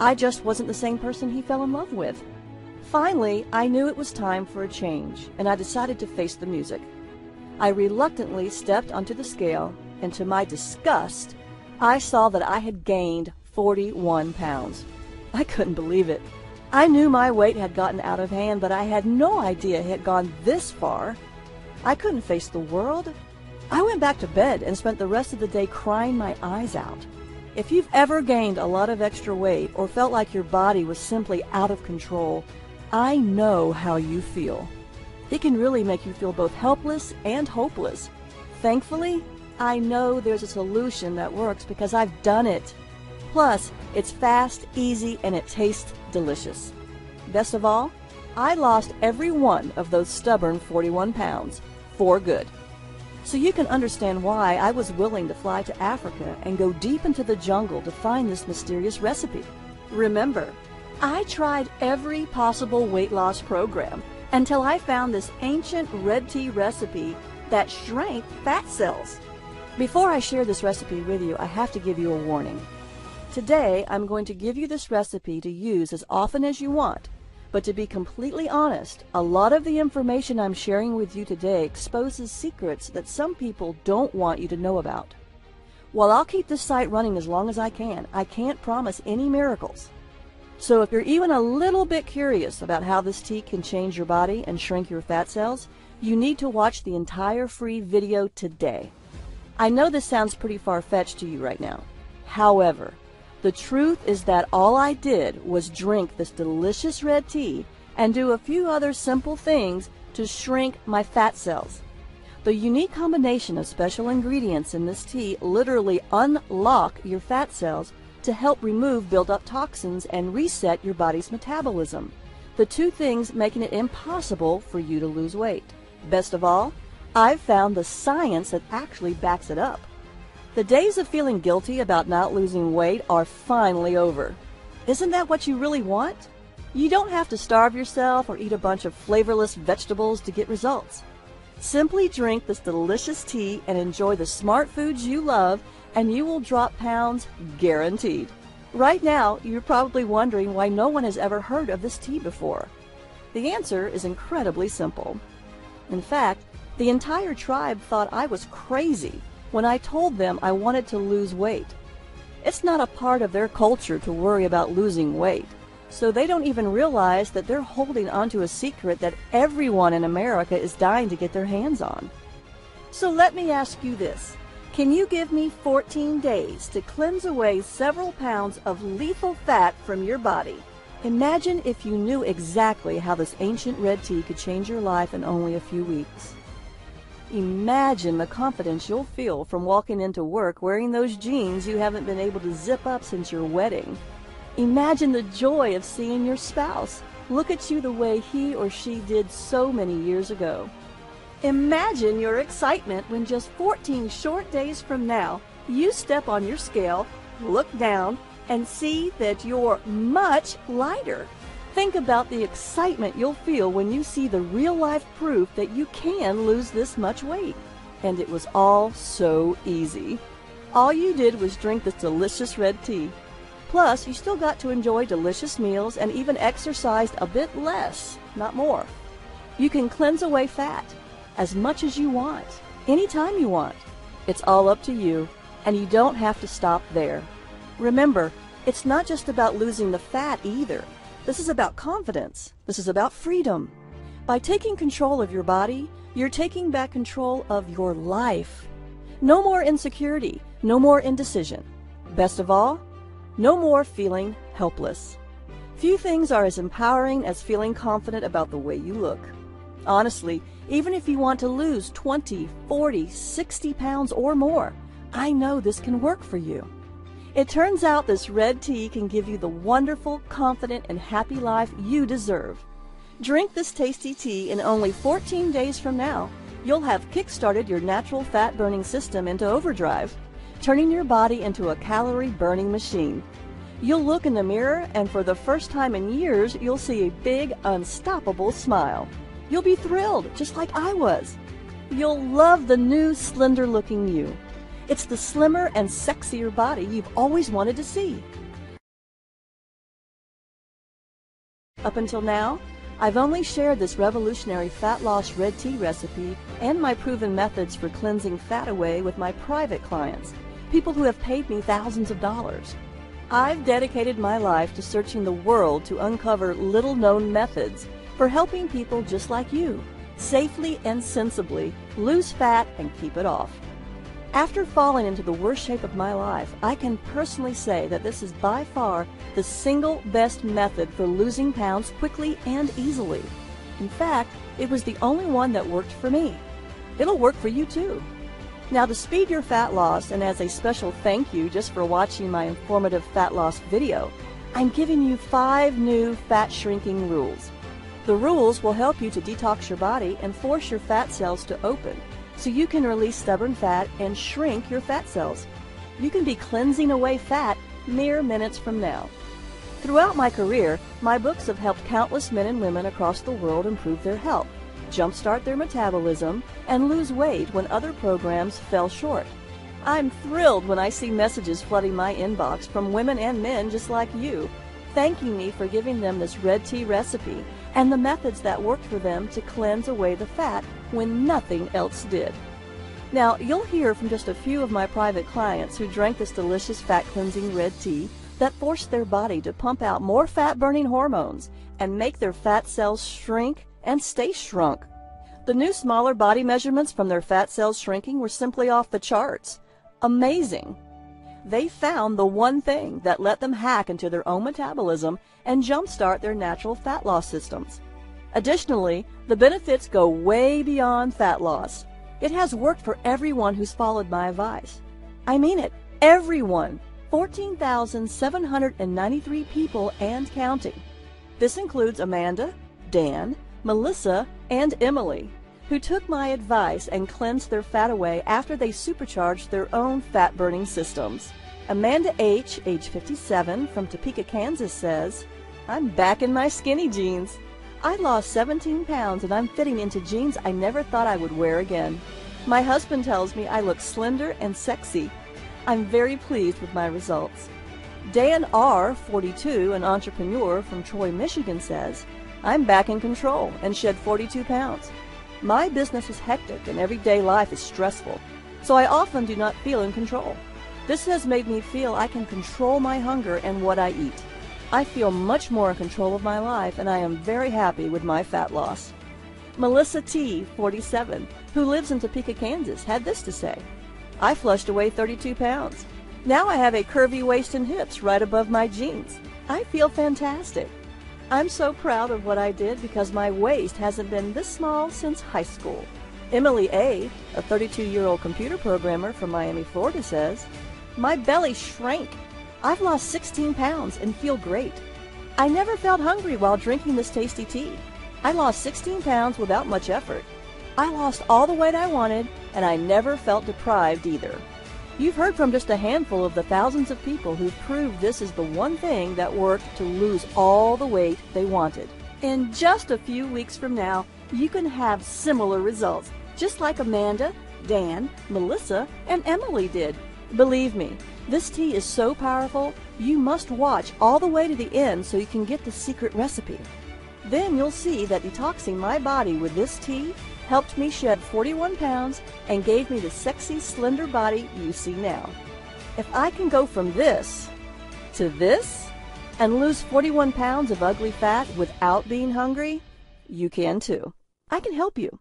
I just wasn't the same person he fell in love with. Finally, I knew it was time for a change, and I decided to face the music. I reluctantly stepped onto the scale, and to my disgust, I saw that I had gained 41 pounds. I couldn't believe it. I knew my weight had gotten out of hand, but I had no idea it had gone this far. I couldn't face the world. I went back to bed and spent the rest of the day crying my eyes out. If you've ever gained a lot of extra weight or felt like your body was simply out of control, I know how you feel. It can really make you feel both helpless and hopeless. Thankfully, I know there's a solution that works because I've done it. Plus, it's fast, easy, and it tastes delicious. Best of all, I lost every one of those stubborn 41 pounds for good. So you can understand why I was willing to fly to Africa and go deep into the jungle to find this mysterious recipe. Remember, I tried every possible weight loss program until I found this ancient red tea recipe that shrank fat cells. Before I share this recipe with you, I have to give you a warning. Today, I'm going to give you this recipe to use as often as you want, but to be completely honest, a lot of the information I'm sharing with you today exposes secrets that some people don't want you to know about. While I'll keep this site running as long as I can, I can't promise any miracles. So if you're even a little bit curious about how this tea can change your body and shrink your fat cells, you need to watch the entire free video today. I know this sounds pretty far-fetched to you right now. However, the truth is that all I did was drink this delicious red tea and do a few other simple things to shrink my fat cells. The unique combination of special ingredients in this tea literally unlock your fat cells to help remove build-up toxins and reset your body's metabolism. The two things making it impossible for you to lose weight. Best of all, I've found the science that actually backs it up. The days of feeling guilty about not losing weight are finally over. Isn't that what you really want? You don't have to starve yourself or eat a bunch of flavorless vegetables to get results. Simply drink this delicious tea and enjoy the smart foods you love, and you will drop pounds guaranteed. Right now, you're probably wondering why no one has ever heard of this tea before. The answer is incredibly simple. In fact, the entire tribe thought I was crazy when I told them I wanted to lose weight. It's not a part of their culture to worry about losing weight, so they don't even realize that they're holding onto a secret that everyone in America is dying to get their hands on. So let me ask you this. Can you give me 14 days to cleanse away several pounds of lethal fat from your body? Imagine if you knew exactly how this ancient red tea could change your life in only a few weeks. Imagine the confidence you'll feel from walking into work wearing those jeans you haven't been able to zip up since your wedding. Imagine the joy of seeing your spouse look at you the way he or she did so many years ago. Imagine your excitement when just 14 short days from now you step on your scale, look down, and see that you're much lighter. Think about the excitement you'll feel when you see the real life proof that you can lose this much weight. And it was all so easy. All you did was drink this delicious red tea. Plus, you still got to enjoy delicious meals and even exercised a bit less, not more. You can cleanse away fat as much as you want, anytime you want. It's all up to you, and you don't have to stop there. Remember, it's not just about losing the fat either. This is about confidence. This is about freedom. By taking control of your body, you're taking back control of your life. No more insecurity, no more indecision. Best of all, no more feeling helpless. Few things are as empowering as feeling confident about the way you look. Honestly, even if you want to lose 20, 40, 60 pounds or more, I know this can work for you. It turns out this red tea can give you the wonderful, confident, and happy life you deserve. Drink this tasty tea in only 14 days from now. You'll have kick-started your natural fat burning system into overdrive, turning your body into a calorie burning machine. You'll look in the mirror and for the first time in years, you'll see a big, unstoppable smile. You'll be thrilled, just like I was. You'll love the new, slender looking you. It's the slimmer and sexier body you've always wanted to see. Up until now, I've only shared this revolutionary fat loss red tea recipe and my proven methods for cleansing fat away with my private clients, people who have paid me thousands of dollars. I've dedicated my life to searching the world to uncover little known methods for helping people just like you safely and sensibly lose fat and keep it off. After falling into the worst shape of my life, I can personally say that this is by far the single best method for losing pounds quickly and easily. In fact, it was the only one that worked for me. It'll work for you too. Now to speed your fat loss and as a special thank you just for watching my informative fat loss video, I'm giving you five new fat shrinking rules. The rules will help you to detox your body and force your fat cells to open so you can release stubborn fat and shrink your fat cells. You can be cleansing away fat mere minutes from now. Throughout my career, my books have helped countless men and women across the world improve their health, jumpstart their metabolism, and lose weight when other programs fell short. I'm thrilled when I see messages flooding my inbox from women and men just like you, thanking me for giving them this red tea recipe and the methods that worked for them to cleanse away the fat when nothing else did. Now, you'll hear from just a few of my private clients who drank this delicious fat cleansing red tea that forced their body to pump out more fat burning hormones and make their fat cells shrink and stay shrunk. The new smaller body measurements from their fat cells shrinking were simply off the charts. Amazing. They found the one thing that let them hack into their own metabolism and jumpstart their natural fat loss systems. Additionally, the benefits go way beyond fat loss. It has worked for everyone who's followed my advice. I mean it, everyone. 14,793 people and counting. This includes Amanda, Dan, Melissa, and Emily, who took my advice and cleansed their fat away after they supercharged their own fat burning systems. Amanda H., age 57, from Topeka, Kansas, says, I'm back in my skinny jeans. I lost 17 pounds and I'm fitting into jeans I never thought I would wear again. My husband tells me I look slender and sexy. I'm very pleased with my results. Dan R., 42, an entrepreneur from Troy, Michigan, says, I'm back in control and shed 42 pounds. My business is hectic and everyday life is stressful, so I often do not feel in control. This has made me feel I can control my hunger and what I eat. I feel much more in control of my life and I am very happy with my fat loss. Melissa T., 47, who lives in Topeka, Kansas, had this to say. I flushed away 32 pounds. Now I have a curvy waist and hips right above my jeans. I feel fantastic. I'm so proud of what I did because my waist hasn't been this small since high school. Emily A., a 32-year-old computer programmer from Miami, Florida, says, My belly shrank I've lost 16 pounds and feel great. I never felt hungry while drinking this tasty tea. I lost 16 pounds without much effort. I lost all the weight I wanted, and I never felt deprived either. You've heard from just a handful of the thousands of people who've proved this is the one thing that worked to lose all the weight they wanted. In just a few weeks from now, you can have similar results, just like Amanda, Dan, Melissa, and Emily did. Believe me, this tea is so powerful, you must watch all the way to the end so you can get the secret recipe. Then you'll see that detoxing my body with this tea helped me shed 41 pounds and gave me the sexy, slender body you see now. If I can go from this to this and lose 41 pounds of ugly fat without being hungry, you can too. I can help you.